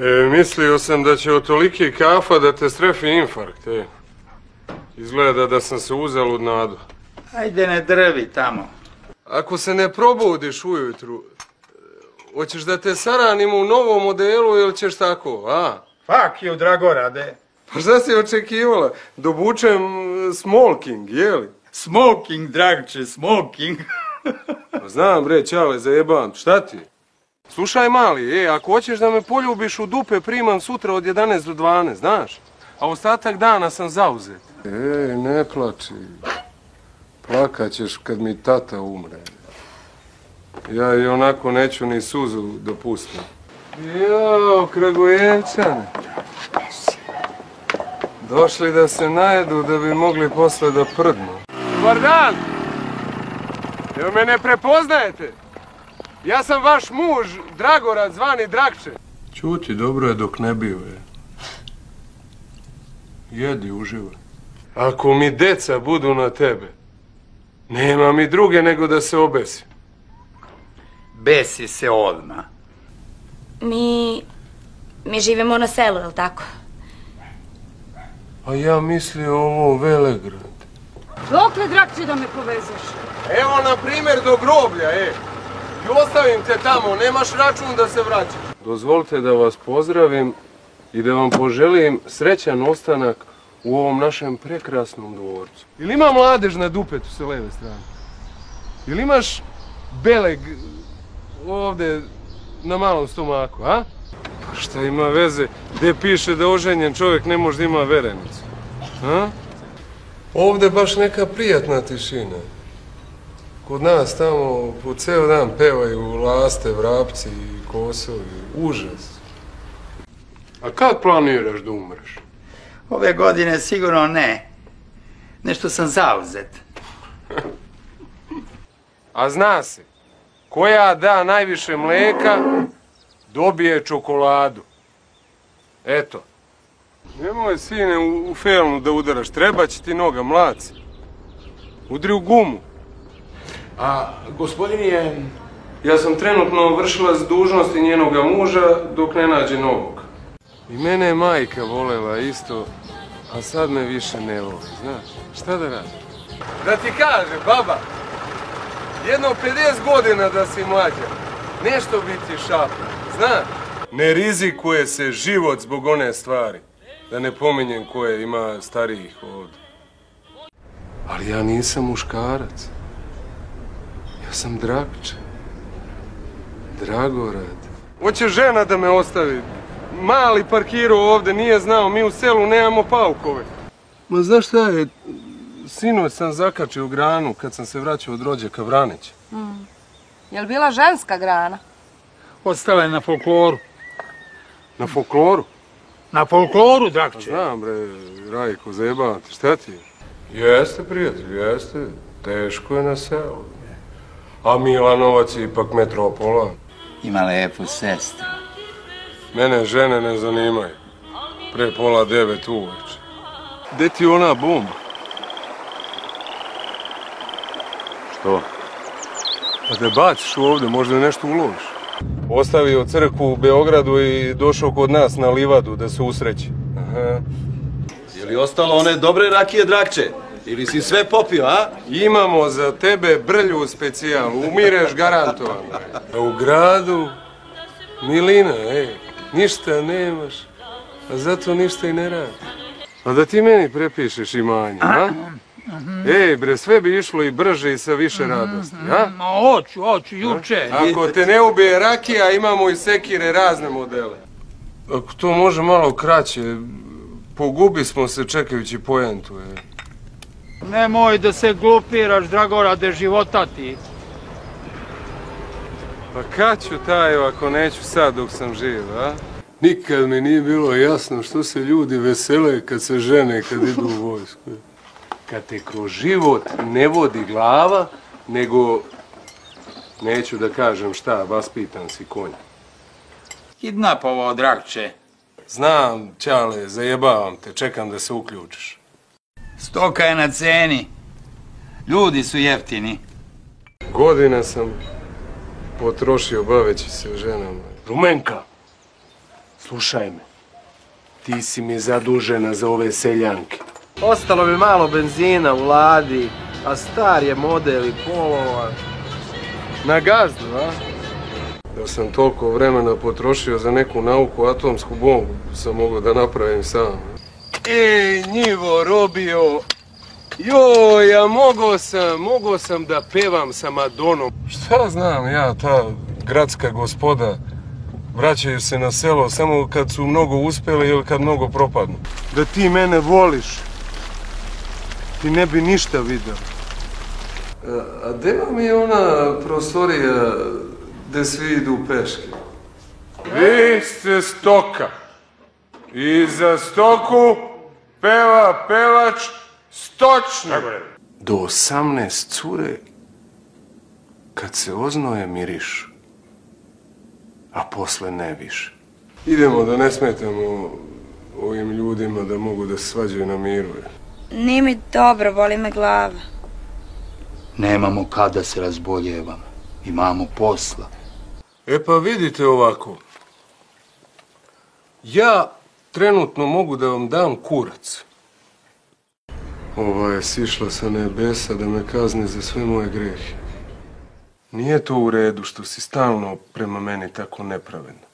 E, mislio sam da će od toliki kafa da te strefi infarkt, e. Izgleda da sam se uzalud nadu. Ajde ne drvi tamo. Ako se ne probudiš ujutru, e, hoćeš da te saranimo u novom modelu ili ćeš tako, a? Fuck you, Dragorade. Pa šta si očekivala? Dobučem e, smoking, jeli? Smoking, Dragče, smoking. Pa Znam bre, čale, zajebam, šta ti? Slušaj mali, e, ako hoćeš da me poljubiš u dupe, primam sutra od 11 do 12, znaš? A ostatak dana sam zauzet. Ej, ne plači. Plakat ćeš kad mi tata umre. Ja i onako neću ni suzu dopustim. Jao, Kragujevčane. Došli da se najedu da bi mogli posle da prdnu. Dobar dan! Jel me ne prepoznajete? Ja sam vaš muž, Dragorad, zvani Drakče. Čuti, dobro je dok ne bive. Jedi, uživaj. Ako mi deca budu na tebe, nema mi druge nego da se obesim. Besi se odmah. Mi... Mi živimo na selu, jel tako? A ja mislio ovo Velegrad. Dokle, Drakče, da me povezeš? Evo, na primjer, do groblja, e. Ostavim te tamo, nemaš račun da se vraćaš. Dozvolite da vas pozdravim i da vam poželim srećan ostanak u ovom našem prekrasnom dvorcu. Ili ima mladež na dupetu sa leve strane? Ili imaš beleg ovdje na malom stomaku, a? Pa šta ima veze? Gdje piše da oženjen čovjek ne može da ima verenicu? A? Ovdje baš neka prijatna tišina. Kod nas tamo po ceo dan pevaju laste, vrapci i kosovi. Užas. A kad planiraš da umreš? Ove godine sigurno ne. Nešto sam zauzet. A zna se, koja da najviše mleka, dobije čokoladu. Eto. Nemoj sine u, u felnu da udaraš, treba će ti noga, mlaci. Udri u gumu. A gospodin je... Ja sam trenutno vršilac dužnosti njenoga muža dok ne nađe novog. I mene je majka volela isto, a sad me više ne voli, znaš. Šta da radim? Da ti kaže, baba, jedno 50 godina da si mlađa, nešto bi ti šapno, znaš. Ne rizikuje se život zbog one stvari. Da ne pominjem koje ima starijih ovdje. Ali ja nisam muškarac. Sam Drakče. Dragorad. Hoće žena da me ostavi. Mali parkirao ovdje, nije znao, mi u selu nemamo paukove. Ma znaš šta je, sinoć sam zakačio granu kad sam se vraćao od rođaka Vranića. Jel bila ženska grana? Ostala je na folkloru. Na folkloru. Na folkloru, Drakče. Znam bre, Rajko, zajebavam te, šta ti je? Jeste, prijatelj, jeste. Teško je na selu. A Milanovac je ipak metropola. Ima lepu sestru. Mene žene ne zanimaju. Pre pola devet uveče. Gde ti ona bomba? Što? Pa te baciš ovdje, možda nešto uloviš. Ostavio crkvu u Beogradu i došao kod nas na livadu da se usreći. Aha. Je li ostalo one dobre rakije Drakče? Ili si sve popio, a? Imamo za tebe brlju specijalnu, umireš garantovano. A u gradu, milina, ej, ništa nemaš, a zato ništa i ne radi. A da ti meni prepišeš imanje, a? Ej, bre, sve bi išlo i brže i sa više radosti, a? Ma hoću, hoću, juče. Ako te ne ubije rakija, imamo i sekire razne modele. Ako to može malo kraće, pogubi smo se čekajući pojentu, ej. Nemoj da se glupiraš, Dragorade, života ti. Pa kad ću taj ako neću sad dok sam živ, a? Nikad mi nije bilo jasno što se ljudi vesele kad se žene kad idu u vojsku. Kad te kroz život ne vodi glava, nego, neću da kažem šta, vaspitan si konj. Kidnapovao, Drakče. Znam, Ćale, zajebavam te, čekam da se uključiš. Stoka je na ceni. Ljudi su jeftini. Godine sam potrošio baveći se ženama. Rumenka! Slušaj me. Ti si mi zadužena za ove seljanke. Ostalo bi malo benzina u ladi, a star je model i polovan. Na gazdu, a? Da sam toliko vremena potrošio za neku nauku atomsku bombu, sam mogao da napravim sam. Ej, njivo robio! Joj, a mogao sam, mogao sam da pevam sa Madonom. Šta znam ja, ta gradska gospoda, vraćaju se na selo samo kad su mnogo uspjeli ili kad mnogo propadnu. Da ti mene voliš, ti ne bi ništa vidio. A gdje vam je ona prostorija gdje svi idu peške? Vi ste stoka. I za stoku peva pevač stočna. Do 18 cure kad se oznoje miriš, a posle ne više. Idemo da ne smetamo ovim ljudima da mogu da svađaju na miru. Nije mi dobro, boli me glava. Nemamo kada se razboljevamo. Imamo posla. E pa vidite ovako. Ja trenutno mogu da vam dam kurac. Ova je sišla sa nebesa da me kazni za sve moje grehe. Nije to u redu što si stalno prema meni tako nepravedna.